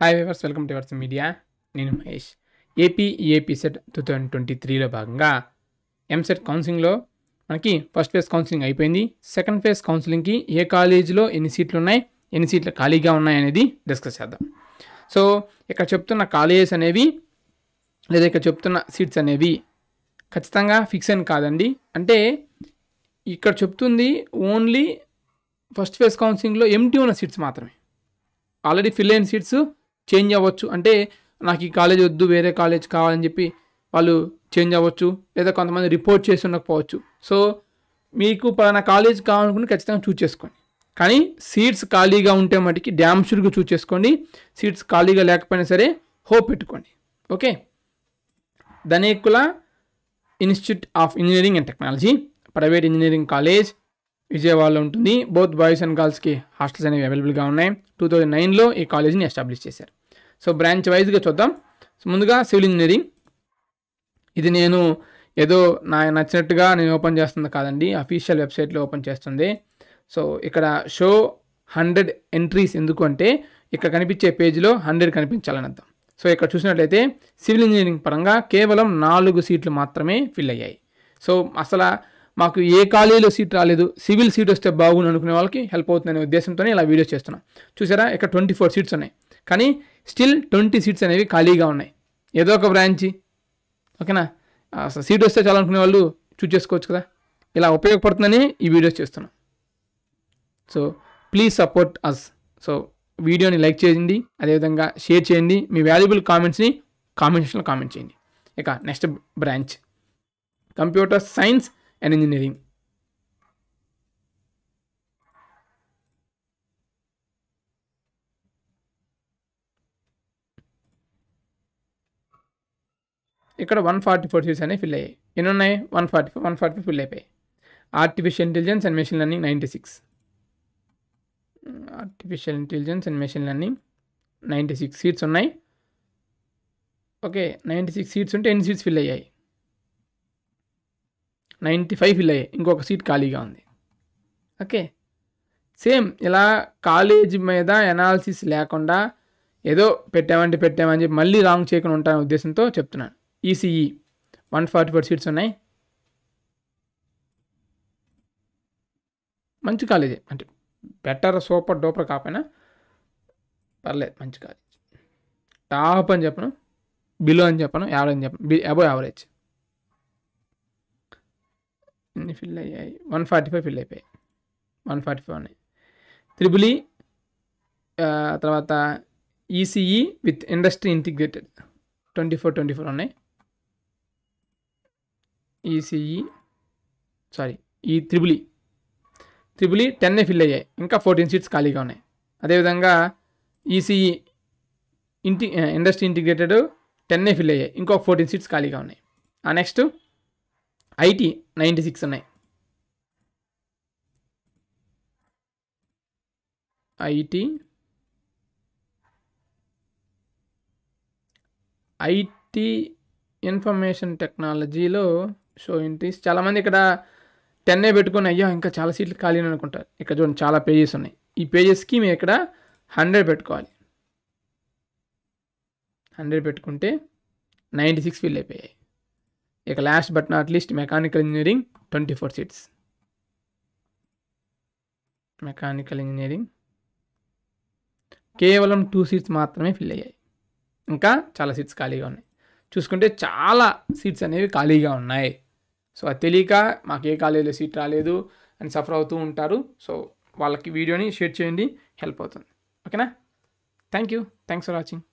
Hi viewers welcome to verse media నేను Mahesh. AP AP CET two thousand twenty త్రీలో భాగంగా EAMCET కౌన్సిలింగ్లో మనకి ఫస్ట్ ఫేజ్ కౌన్సిలింగ్ అయిపోయింది. సెకండ్ ఫేజ్ కౌన్సిలింగ్కి ఏ కాలేజీలో ఎన్ని సీట్లు ఉన్నాయి ఎన్ని సీట్లు ఖాళీగా ఉన్నాయి అనేది డిస్కస్ చేద్దాం. సో ఇక్కడ చెప్తున్న కాలేజెస్ అనేవి లేదా ఇక్కడ చెప్తున్న సీట్స్ అనేవి ఖచ్చితంగా ఫిక్స్ అని కాదండి. అంటే ఇక్కడ చెప్తుంది ఓన్లీ ఫస్ట్ ఫేజ్ కౌన్సిలింగ్లో ఎంటీ ఉన్న సీట్స్ మాత్రమే. ఆల్రెడీ ఫిల్ అయిన సీట్స్ చేంజ్ అవ్వచ్చు. అంటే నాకు ఈ కాలేజ్ వద్దు వేరే కాలేజ్ కావాలని చెప్పి వాళ్ళు చేంజ్ అవ్వచ్చు. లేదా కొంతమంది రిపోర్ట్ చేసి ఉండకపోవచ్చు సో మీకు పలానా కాలేజ్ కావాలనుకుంటే ఖచ్చితంగా చూస్ చేసుకోండి. కానీ సీట్స్ ఖాళీగా ఉంటే మటుకి డ్యామ్ షూర్గా చూస్ చేసుకోండి. సీట్స్ ఖాళీగా లేకపోయినా సరే హోప్ పెట్టుకోండి. Okay? Dhanekula institute of engineering and technology private engineering college విజయవాడలో ఉంటుంది. బోత్ బాయ్స్ అండ్ గర్ల్స్కి హాస్టల్స్ అనేవి అవైలబుల్గా ఉన్నాయి. టూ థౌజండ్ నైన్లో ఈ కాలేజీని ఎస్టాబ్లిష్ చేశారు. సో బ్రాంచ్ వైజ్గా చూద్దాం. సో ముందుగా సివిల్ ఇంజనీరింగ్. ఇది నేను ఏదో నా నచ్చినట్టుగా నేను ఓపెన్ చేస్తుంది కాదండి. అఫీషియల్ వెబ్సైట్లో ఓపెన్ చేస్తుంది. సో ఇక్కడ షో హండ్రెడ్ ఎంట్రీస్ ఎందుకు అంటే ఇక్కడ కనిపించే పేజీలో హండ్రెడ్ కనిపించాలని అర్థం. సో ఇక్కడ చూసినట్లయితే సివిల్ ఇంజనీరింగ్ పరంగా కేవలం నాలుగు సీట్లు మాత్రమే ఫిల్ అయ్యాయి. సో అసలు మాకు ఏ కాలేజీలో సీట్ రాలేదు సివిల్ సీట్ వస్తే బాగుండు అనుకునే వాళ్ళకి హెల్ప్ అవుతుందనే ఉద్దేశంతోనే ఇలా వీడియోస్ చేస్తున్నాం. చూసారా? ఇక్కడ ట్వంటీ ఫోర్ సీట్స్ ఉన్నాయి. కానీ స్టిల్ ట్వంటీ సీట్స్ అనేవి ఖాళీగా ఉన్నాయి. ఏదో ఒక బ్రాంచి ఓకేనా? అసలు సీట్ వస్తే చాలా అనుకునే వాళ్ళు చూస్ చేసుకోవచ్చు కదా? ఇలా ఉపయోగపడుతుందని ఈ వీడియోస్ చేస్తున్నాం. So please support us so వీడియోని లైక్ చేయండి అదేవిధంగా షేర్ చేయండి మీ వాల్యుబుల్ కామెంట్స్ని కామెంట్ సెక్షన్లో కామెంట్ చేయండి. ఇక next branch computer science and engineering ఇక్కడ వన్ ఫార్టీ ఫోర్ సీట్స్ అనేవి ఫిల్ అయ్యాయి. ఎన్ని ఉన్నాయి one forty four one forty fill అయిపోయాయి. Artificial intelligence and machine learning ninety six artificial intelligence and machine learning ninety six seats ఉన్నాయి. Okay ninety six seats ఉంటే ఎన్ని seats fill అయ్యాయి? Ninety five fill అయ్యాయి ఇంకొక సీట్ ఖాళీగా ఉంది. Okay. Same ఇలా కాలేజ్ మీద ఎనాలిసిస్ లేకుండా ఏదో పెట్టామంటే పెట్టామని చెప్పి మళ్ళీ రాంగ్ చేయకుండా ఉంటానే ఉద్దేశంతో చెప్తున్నాను. ECE one forty four seats ఉన్నాయి. మంచి కాలేజే. అంటే బెటర్ సూపర్ డూపర్ కాకపోయినా పర్లేదు మంచి కాలేజ్. టాప్ అని చెప్పను. బిలో అని చెప్పను. యావరేజ్ అని చెప్పను. బి అబో యావరేజ్ అన్ని ఫిల్ అయ్యాయి? వన్ ఫార్టీ ఫైవ్ ఫిల్ అయిపోయాయి. వన్ ఫార్టీ ఫైవ్ ఉన్నాయి. త్రిబులి తర్వాత ECE with industry integrated. Twenty four twenty four ఉన్నాయి. ECE sorry E triple E. Triple E టెన్నే fill అయ్యాయి. ఇంకా ఫోర్టీన్ సీట్స్ ఖాళీగా ఉన్నాయి. అదేవిధంగా ఈసీఈ ఇంటి ఇండస్ట్రీ ఇంటిగ్రేటెడ్ టెన్నే ఫిల్ అయ్యాయి. ఇంకొక ఫోర్టీన్ సీట్స్ ఖాళీగా ఉన్నాయి. ఆ నెక్స్ట్ ఐటీ నైంటీ సిక్స్ ఉన్నాయి. ఐటీ ఐటీ ఇన్ఫర్మేషన్ టెక్నాలజీలో షో ఇంట్రీస్. చాలామంది ఇక్కడ టెన్నే పెట్టుకొని అయ్యో ఇంకా చాలా సీట్లు ఖాళీ అనుకుంటారు. ఇక్కడ చూడండి చాలా పేజెస్ ఉన్నాయి. ఈ పేజెస్కి మేము ఇక్కడ హండ్రెడ్ పెట్టుకోవాలి. హండ్రెడ్ పెట్టుకుంటే నైంటీ సిక్స్ ఫిల్ అయిపోయాయి. ఇక last but not least mechanical engineering twenty four seats mechanical engineering కేవలం టూ సీట్స్ మాత్రమే ఫిల్ అయ్యాయి. ఇంకా చాలా సీట్స్ ఖాళీగా ఉన్నాయి. చూసుకుంటే చాలా సీట్స్ అనేవి ఖాళీగా ఉన్నాయి. సో అది తెలియక మాకు ఏ కాలేజీలో సీట్ రాలేదు అని సఫర్ అవుతూ ఉంటారు. సో వాళ్ళకి వీడియోని షేర్ చేయండి. హెల్ప్ అవుతుంది. ఓకేనా thank you thanks for watching